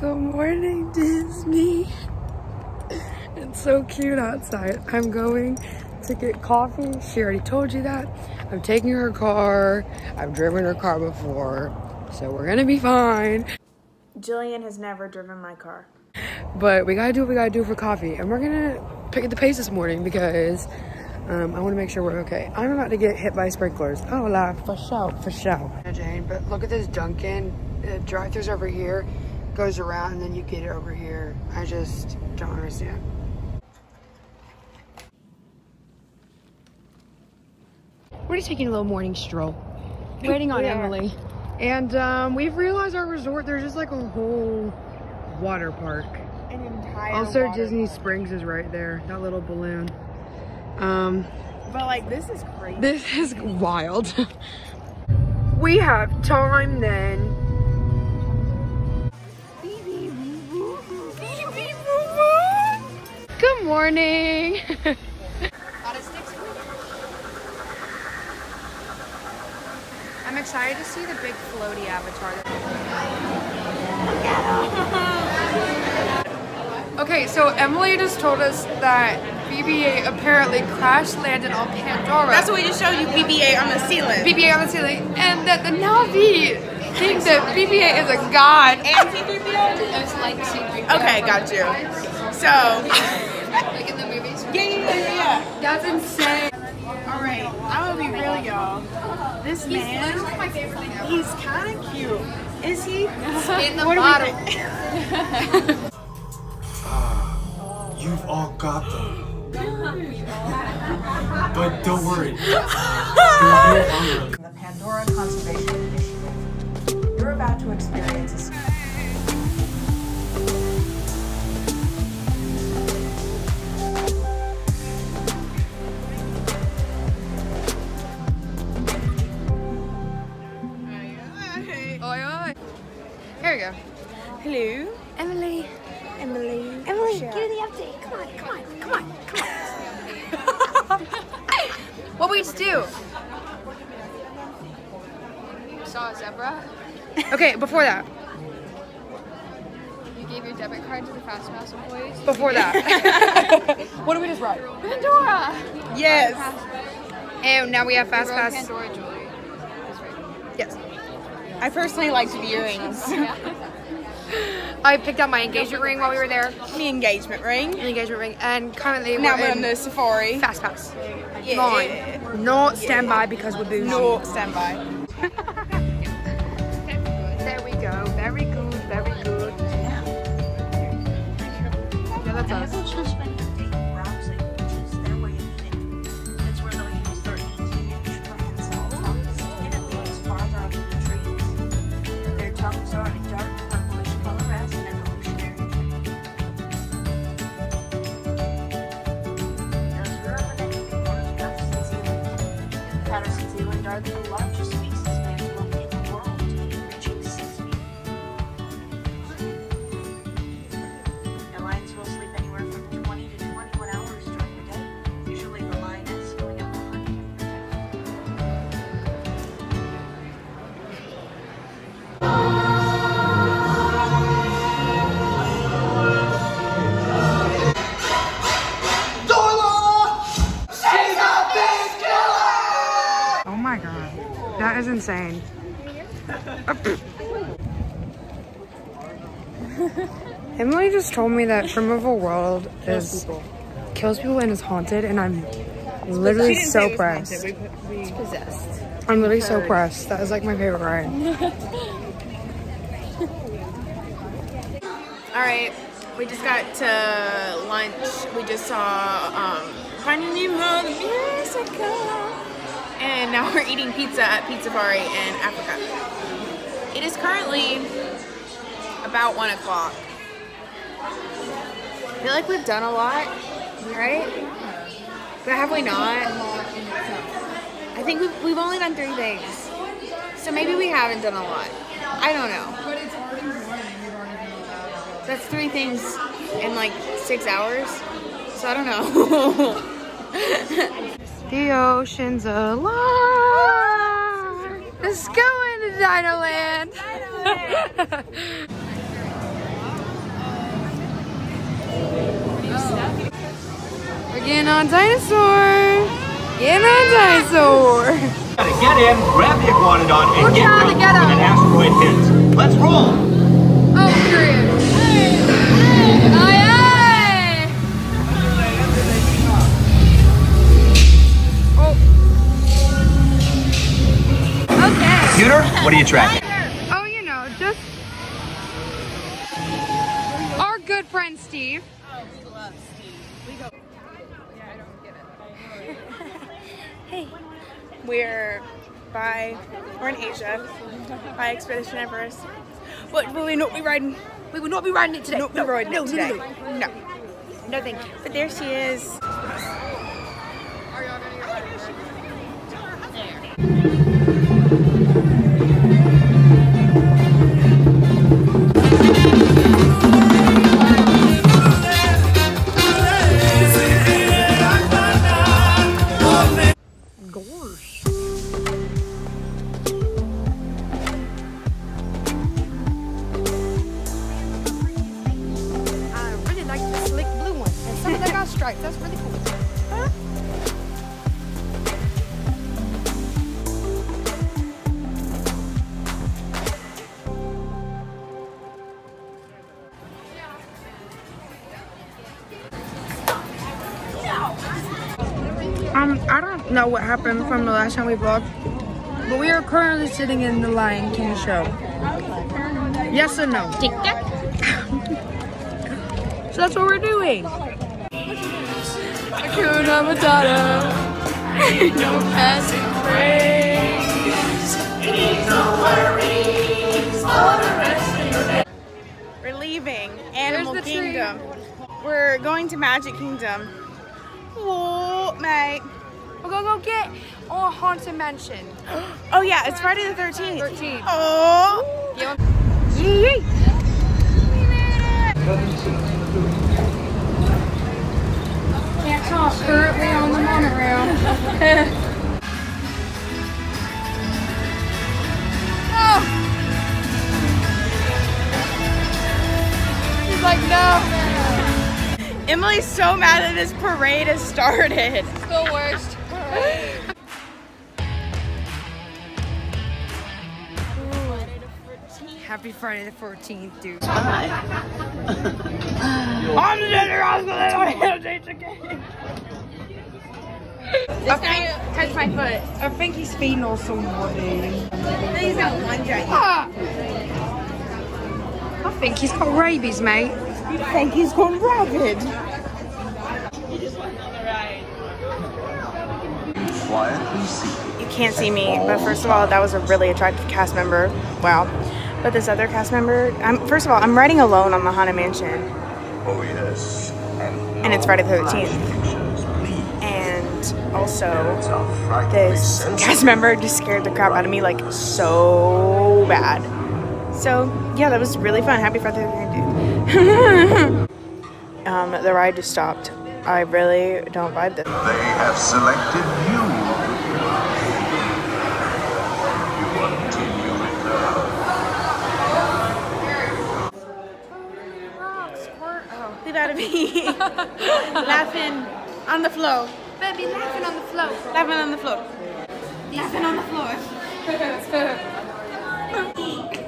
Good morning, Disney. It's so cute outside. I'm going to get coffee. She already told you that. I'm taking her car. I've driven her car before, so we're gonna be fine. Jillian has never driven my car. But we gotta do what we gotta do for coffee. And we're gonna pick up the pace this morning because um, I wanna make sure we're okay. I'm about to get hit by sprinklers. Oh, la, for sure, for sure. Jane, but look at this Dunkin'. The drive-thru's over here, goes around, and then you get it over here. I just don't understand. We're just taking a little morning stroll. Waiting on are. Emily. And um, we've realized our resort, there's just like a whole water park. An entire Also, Disney Springs is right there, that little balloon. Um, But like this is crazy. this is wild. we have time then. Morning. I'm excited to see the big floaty avatar. Okay, so Emily just told us that BB-8 apparently crash landed on Pandora. That's what we just showed you BB-8 on the ceiling. BB-8 on the ceiling, and that the Na'vi think that BB-8 is a god. and C-3PO? It's like secret. Okay, got you. So, That's insane. All right, I'm gonna be real, y'all. This man, my favorite he's kind of cute. Is he? In the What do we ah, You've all got them. but don't worry. the Pandora Conservation Initiative. You're about to experience a Saw a zebra. Okay, before that. You gave your debit card to the Fast Pass employees. Before that. what did we just write? Pandora. Yes. And now we have Fast Pass. Pandora jewelry. Yes. I personally liked the earrings. I picked out my engagement ring while we were there. the engagement ring. An engagement ring, and currently Now we're we're in on the safari. Fast Pass. Yeah. Line. Not standby because we're bougie. No standby. Patterson Zealand insane. Emily just told me that Primeval Whirl is kills people and is haunted, and I'm literally so pressed. possessed. I'm literally so pressed. That is like my favorite ride. All right, we just got to lunch. We just saw um, Finding Nemo, the musical, and now we're eating pizza at Pizza Pizzafari in Africa. It is currently about one o'clock. I feel like we've done a lot, right? But have we not? I think we've, we've only done three things. So maybe we haven't done a lot. I don't know. But it's already morning. You've already done a lot. That's three things in like six hours. So I don't know. The ocean's alive. Let's go into Dino Land. We're getting on dinosaur. Getting on dinosaur. Gotta get in, grab the iguanodon, and We're get him. when an asteroid hits. Let's roll. What are you tracking? Oh, you know, just our good friend Steve. We're by, we're in Asia, by Expedition Everest. But will we not be riding? We will not be riding it today. Not be riding no, it no, today. no, No. No, thank you. But there she is. Um, I don't know what happened from the last time we vlogged, but we are currently sitting in the Lion King show. Yes or no? so that's what we're doing. Hakuna Matata. No passing We're leaving Animal the tree. Kingdom. We're going to Magic Kingdom. Whoa, mate. We're gonna go get oh, Haunted Mansion. Oh yeah, it's Friday the 13th. 13. Oh. Yee! Can't talk. Currently on the monorail. no! Oh. He's like, no. Emily's so mad that this parade has started. The worst. parade. Happy Friday the 14th, dude. I'm Jenny Roscoe, I don't have to again. I think, touch my foot. I think he's feeding on somebody. He's got one giant. Ah! I think he's got rabies, mate. I think he's gone rabid. You can't see me, but first of all, that was a really attractive cast member. Wow. But this other cast member, I'm, first of all, I'm riding alone on the Haunted Mansion, Oh, yes. And, and it's Friday the 13th. And also, It's a frightfully this cast member just scared the crap out of me like so bad. So yeah, that was really fun. Happy Friday the 13th. um, the ride just stopped. I really don't vibe this. They have selected you. You continue with the We gotta be laughing on the floor. Baby laughing on the floor. Laughing on the floor. Laughing on the floor.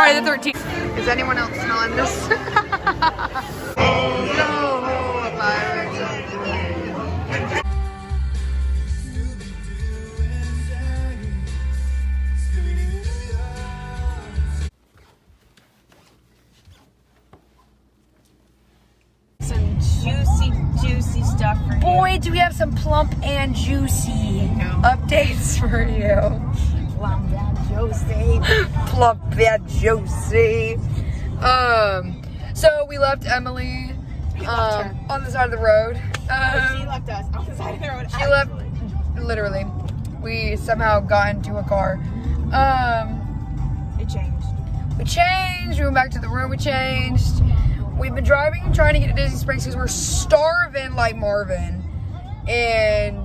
Friday the 13th. Is anyone else smelling this? Some juicy, juicy stuff. Boy, do we have some plump and juicy updates for you. Plum Bad Josie. Plump bad Josie. Um, so we left Emily um, on the side of the road. she Um, left us on the side of the road. she left, literally. We somehow got into a car. Um, It changed. we changed. We went back to the room. We changed. We've been driving and trying to get to Disney Springs because we're starving like Marvin. And It's 10 p.m.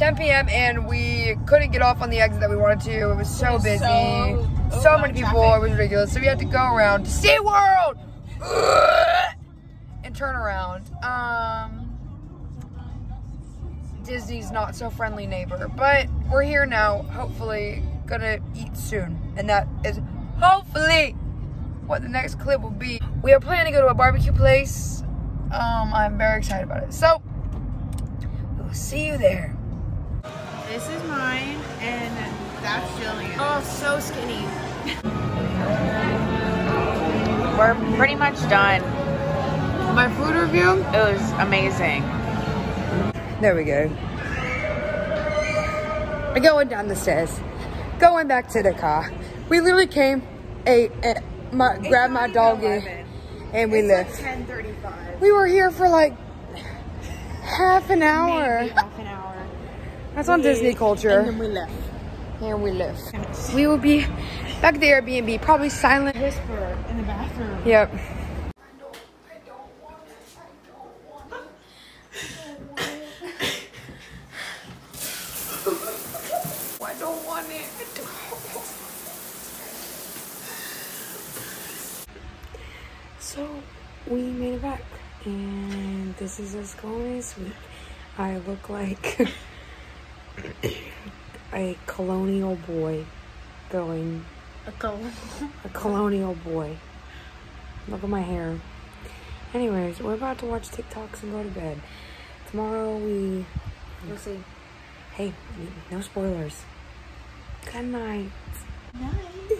10 p.m. and we couldn't get off on the exit that we wanted to. It was so busy. so- So, so many people. traffic. It was ridiculous. So we had to go around to SeaWorld and turn around. Um, Disney's not so friendly neighbor, but we're here now. Hopefully, gonna eat soon, and that is hopefully what the next clip will be. We are planning to go to a barbecue place. Um, I'm very excited about it. So we will see you there. This is mine, and that's Jillian. Oh, so skinny. We're pretty much done. My food review. It was amazing. There we go. We're going down the stairs, going back to the car. We literally came, ate, ate my, grabbed my doggy, and we left. 10:35. We were here for like half an hour. half an hour. That's on Disney culture. And then we left. And we left. We will be back at the Airbnb, probably silent. Whisper in the bathroom. Yep. I don't want it. So we made it back, and this is us going this week. I look like a colonial boy going A cold. a colonial boy. Look at my hair. Anyways, we're about to watch TikToks and go to bed. Tomorrow we. We'll see. Hey, no spoilers. Good night. Night.